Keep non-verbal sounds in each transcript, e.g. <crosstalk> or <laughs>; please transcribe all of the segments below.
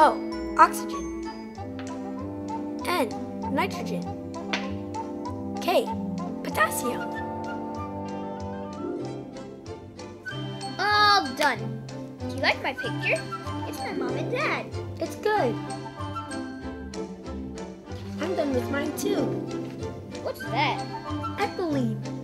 O. Oxygen. N. Nitrogen. K. Potassium. All done. Do you like my picture? It's my mom and dad. It's good. I'm done with mine too. What's that? Ethylene.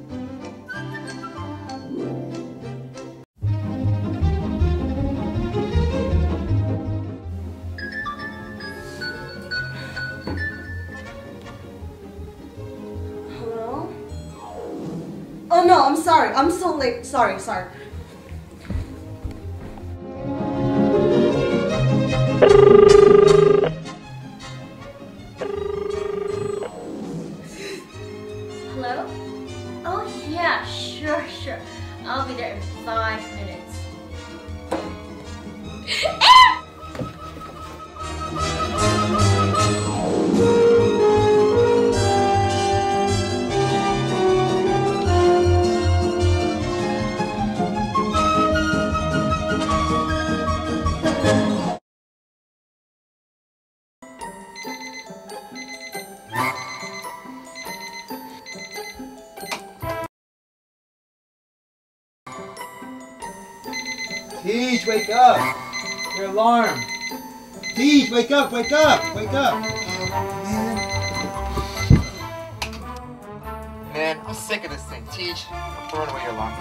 Oh no, I'm sorry. I'm so late. Sorry, sorry. Hello? Oh, yeah, sure, sure. I'll be there in five minutes. <laughs> Teach, wake up! Your alarm! Teach, wake up, wake up, wake up! Man. Man, I'm sick of this thing. Teach, I'm throwing away your alarm.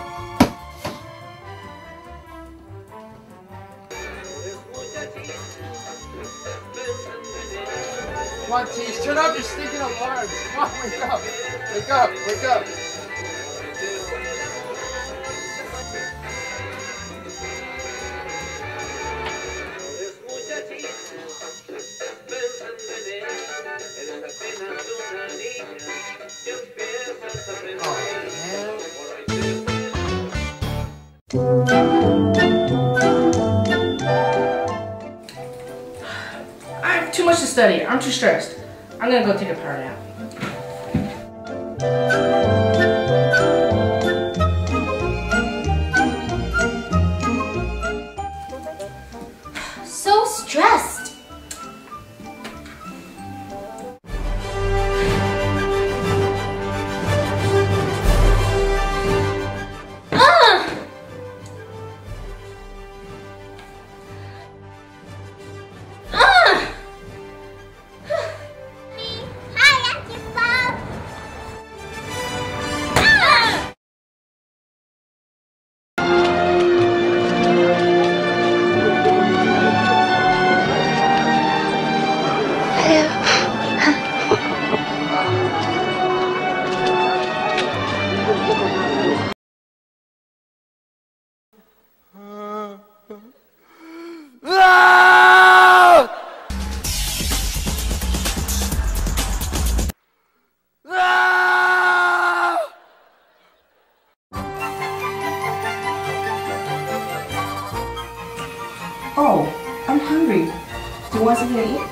Come on, Teach, turn off your stinking alarm. Come on, wake up. Wake up, wake up. Much to study. I'm too stressed. I'm gonna go take a power nap. Oh, I'm hungry. Do you want something to eat?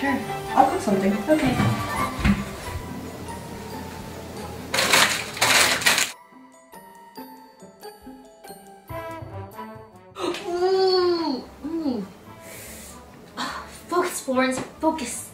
Sure. I'll cook something. Okay. <gasps> Ah, Focus, Florence, focus.